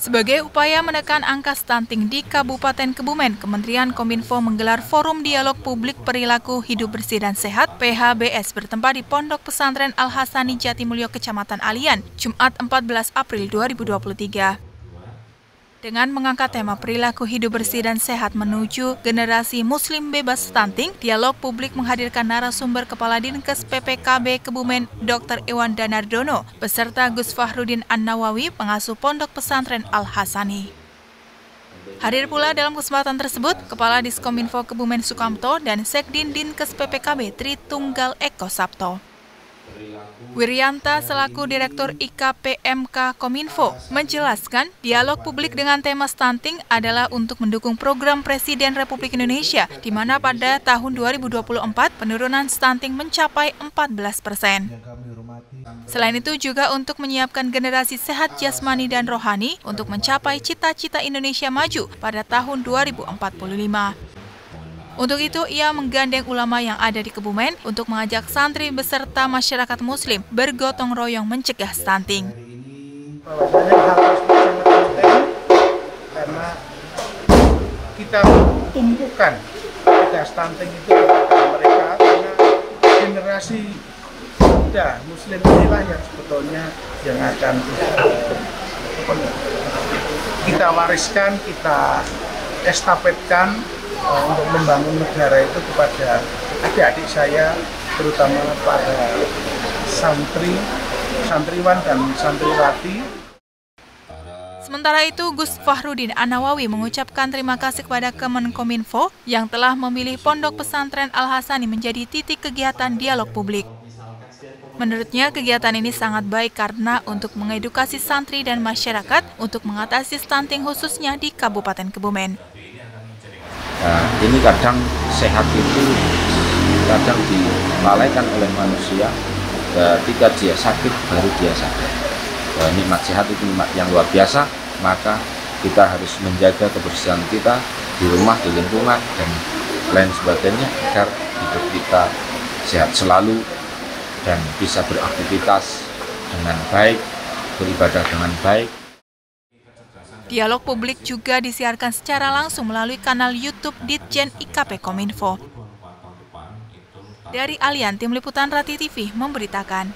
Sebagai upaya menekan angka stunting di Kabupaten Kebumen, Kementerian Kominfo menggelar Forum Dialog Publik Perilaku Hidup Bersih dan Sehat PHBS bertempat di Pondok Pesantren Al-Hasani Jatimulyo, Kecamatan Alian, Jumat 14 April 2023 dengan mengangkat tema perilaku hidup bersih dan sehat menuju generasi muslim bebas stunting, dialog publik menghadirkan narasumber Kepala Dinkes PPKB Kebumen Dr. Iwan Danardono beserta Gus Fahrudin An-Nawawi, pengasuh Pondok Pesantren Al-Hasani. Hadir pula dalam kesempatan tersebut Kepala Diskominfo Kebumen Sukamto dan Sekdin Dinkes PPKB Tritunggal Eko Sabto. Wiryanta selaku Direktur IKPMK Kominfo menjelaskan dialog publik dengan tema stunting adalah untuk mendukung program Presiden Republik Indonesia di mana pada tahun 2024 penurunan stunting mencapai 14 persen. Selain itu juga untuk menyiapkan generasi sehat jasmani dan rohani untuk mencapai cita-cita Indonesia maju pada tahun 2045. Untuk itu, ia menggandeng ulama yang ada di Kebumen untuk mengajak santri beserta masyarakat muslim bergotong royong mencegah stunting. karena kita tumpukan cegah stunting itu mereka karena generasi muda muslim inilah yang sebetulnya yang akan kita wariskan, kita estafetkan untuk membangun negara itu kepada adik-adik saya terutama pada santri, santriwan dan santriwati. Sementara itu, Gus Fahrudin Anawawi mengucapkan terima kasih kepada Kemenkominfo yang telah memilih Pondok Pesantren Al-Hasani menjadi titik kegiatan dialog publik. Menurutnya, kegiatan ini sangat baik karena untuk mengedukasi santri dan masyarakat untuk mengatasi stunting khususnya di Kabupaten Kebumen. Nah, ini kadang sehat itu kadang dilalaikan oleh manusia ketika dia sakit baru dia sadar. Nah, nikmat sehat itu nikmat yang luar biasa, maka kita harus menjaga kebersihan kita di rumah, di lingkungan, dan lain sebagainya agar hidup kita sehat selalu dan bisa beraktivitas dengan baik, beribadah dengan baik. Dialog publik juga disiarkan secara langsung melalui kanal YouTube Ditjen IKP Kominfo. Dari Alian, Tim Liputan Rati TV memberitakan.